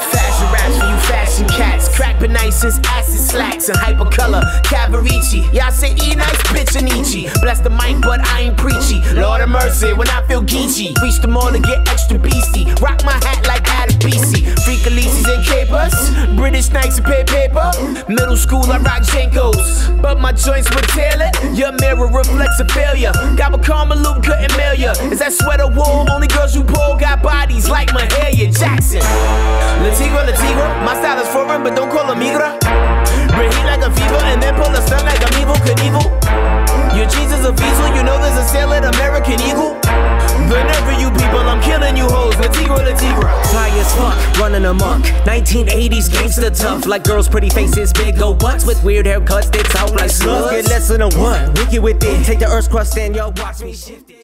Fashion raps for you fashion cats. Crack penices, acid slacks, and hypercolor. Cavaricci. Y'all say E nice, bitch, Nietzsche. Bless the mic, but I ain't preachy. Lord of mercy when I feel geechy. Reach the mall to get extra beastie. Rock my hat like BC. Freak Elises and capers. British Knights and pay paper. Middle school, I rock JNCOs. But my joints were tailored. Your mirror reflects a failure. Got my Karmaloop, couldn't mail ya. Is that sweater wool? Only girls you bodies like Mahalia Jackson. Latigra, Latigra. My style is foreign, but don't call her migra. Bring heat like a fever and then pull a stun like I'm evil, Knievel. Your jeans is a diesel, you know there's a sale at American Eagle. Whenever you people, I'm killing you hoes. Latigra, Latigra. Fly as fuck, running amok. 1980s gangster tough, like girls' pretty faces, big old butts with weird haircuts, dicks out like slugs. Get less than a one, wicked with it. Take the earth's crust and yo, watch me shift it.